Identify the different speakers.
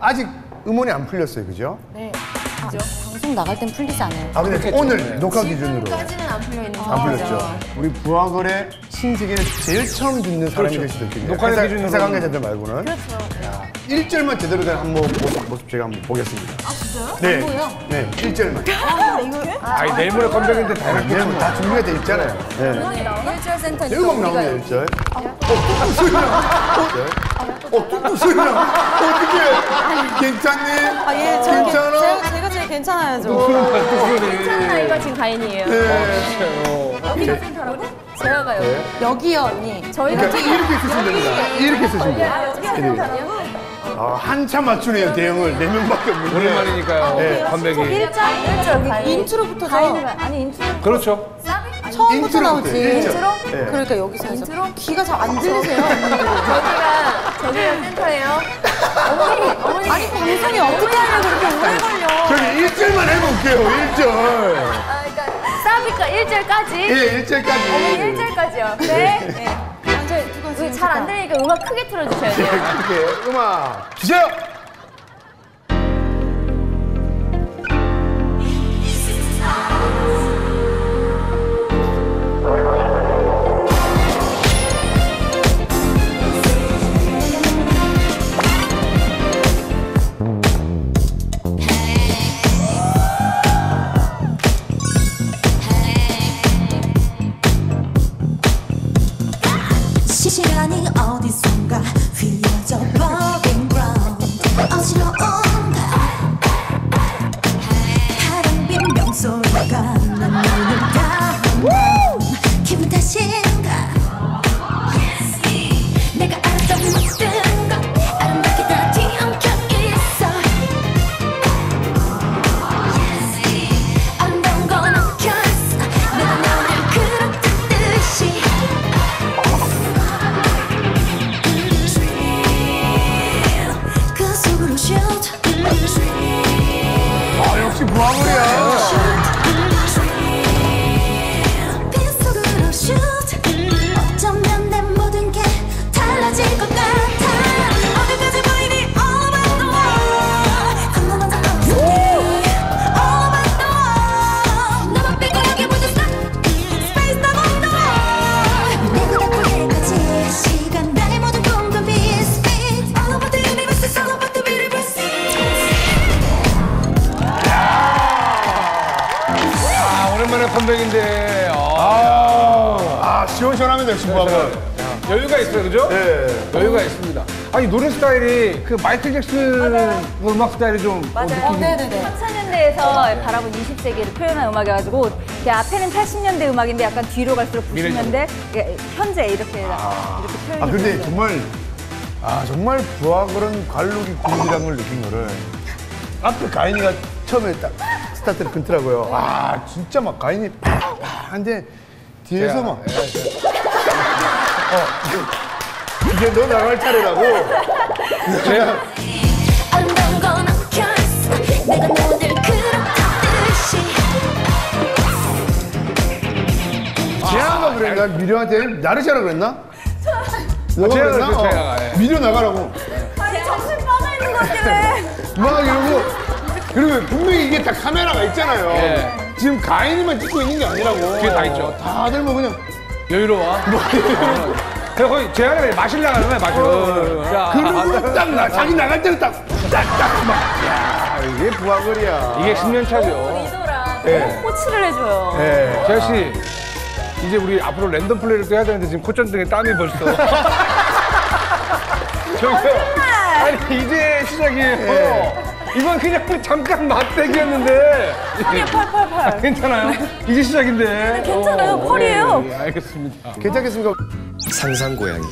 Speaker 1: 아직 음원이 안 풀렸어요, 그죠?
Speaker 2: 네. 방송 나갈 땐 풀리지 않아요.
Speaker 1: 아 근데 오늘 녹화 기준으로
Speaker 3: 지금까지는 안 풀려 있는
Speaker 1: 안 풀렸죠. 우리 부하걸의 신세계를 제일 처음 듣는 사람이 될 수도 있겠네요.
Speaker 4: 녹화
Speaker 1: 회사,
Speaker 4: 기준으로.
Speaker 1: 회사 관계자들 말고는. 그렇죠. 1절만 제대로 된 한번 모습, 모습 제가 한번 보겠습니다. 아 진짜요? 네. 네, 1절만.
Speaker 4: 아니 내일 모레 컴백인데 다 이렇게
Speaker 1: 네, 뭐다 준비가 돼 있잖아요. 네.
Speaker 2: 일절 센터
Speaker 1: 네, 음악 나오네요, 1절. 어, 뚝뚝 소리 나. 어, 어, 소리 나. 어떡해. 괜찮니?
Speaker 2: 아, 예, 저
Speaker 1: 괜찮아?
Speaker 2: 제가, 제가 제일 괜찮아요, 저.
Speaker 3: 괜찮은 아이가 지금 가인이에요.
Speaker 1: 네.
Speaker 3: 어디가 센터라고? 제가 가요.
Speaker 1: 네.
Speaker 2: 여기요, 언니.
Speaker 3: 저희가
Speaker 1: 그러니까 이렇게 쓰시면 됩니다. 이렇게 쓰시면 돼요.
Speaker 3: 어디가 센터냐고?
Speaker 1: 아, 한참 맞추네요, 대형을. 네 명밖에 없는데.
Speaker 4: 오랜만이니까
Speaker 1: 네.
Speaker 4: 컴백이.
Speaker 3: 1절 1절 가인.
Speaker 2: 인트로부터
Speaker 3: 가인은
Speaker 2: 저
Speaker 3: 가- 아니 인트로
Speaker 4: 그렇죠.
Speaker 2: 처음부터 나오지.
Speaker 1: 인트로? 네.
Speaker 2: 그러니까 여기서 해서. 귀가 잘 안 들리세요?
Speaker 3: 저기가 저기가 센터예요. 어머니 어머니
Speaker 2: 아니, 방송이 어떻게 하려고 그렇게 오래 걸려.
Speaker 1: 저기 1절만 해볼게요, 1절.
Speaker 3: 아 그러니까 싸비가 1절까지.
Speaker 1: 예, 1절까지.
Speaker 3: 어머니 1절까지요. 네. 네.
Speaker 2: 완전 두번
Speaker 3: 우리 잘안 들리니까 음악 크게 틀어주셔야 돼요.
Speaker 1: 이렇게 음악 주세요.
Speaker 5: 시간이 어디선가 휘어져 버린 어지러운 바람빈 명소리가 난 눈을 감아 기분 탓인 아,
Speaker 1: 역시 부하물이야.
Speaker 4: 오랜만에 컴백인데. 아,
Speaker 1: 아, 시원시원합니다, 역시 부하물.
Speaker 4: 여유가 있어요, 그죠?
Speaker 1: 네.
Speaker 4: 여유가 있습니다. 아니 노래 스타일이 그 마이클 잭슨 그 음악 스타일이 좀 어,
Speaker 3: 맞아요.
Speaker 4: 느낌이
Speaker 2: 네네네.
Speaker 3: 3000년대에서 바라본 20세기를 표현한 음악이어가지고 앞에는 80년대 음악인데 약간 뒤로 갈수록 90년대 이게 현재 이렇게 이렇게 표현이
Speaker 1: 아, 근데
Speaker 3: 되는
Speaker 1: 정말, 아, 정말 부하걸은 관록이 굵이라는 걸 느낀 거를 앞에 가인이가 처음에 딱 스타트를 끊더라고요. 아, 진짜 막 가인이 팍팍 한데 뒤에서 막. 어, 이제 너 나갈 차례라고.
Speaker 4: 제가
Speaker 5: 내가 너를 그렇듯이
Speaker 1: 재하가 그랬나? 미려한테 나르샤라 그랬나? 너가 그랬나?
Speaker 4: 그랬죠,
Speaker 1: 어,
Speaker 4: 예.
Speaker 1: 미려 나가라고.
Speaker 3: 아니 정신 빠져 있는 것 같길래
Speaker 1: 막 이러고. 그리고 분명히 이게 다 카메라가 있잖아요.
Speaker 4: 예.
Speaker 1: 지금 가인이만 찍고 있는 게 아니라고.
Speaker 4: 그게 다 있죠.
Speaker 1: 다들 뭐 그냥.
Speaker 4: 여유로워. 그래 거의 제안을 마실라 그러네 마시러. 자,
Speaker 1: 그리고 딱 나, 자기 나갈 때는 딱, 딱, 딱, 막. 야, 이게 부하거리야.
Speaker 4: 이게 10년 차죠.
Speaker 3: 이도라
Speaker 1: 예.
Speaker 3: 코치를 해줘요.
Speaker 1: 예.
Speaker 4: 재하 씨 이제 우리 앞으로 랜덤 플레이를 또 해야 되는데 지금 콧전등에 땀이 벌써. 저기요. 아니 이제 시작이에요. 이건 그냥 잠깐 맛대기였는데.
Speaker 3: 펄, 펄, 펄.
Speaker 4: 괜찮아요? 이제 시작인데.
Speaker 3: 괜찮아요.
Speaker 4: 어,
Speaker 3: 펄이에요.
Speaker 4: 예, 예, 알겠습니다.
Speaker 1: 괜찮겠습니까?
Speaker 6: 상상 고양이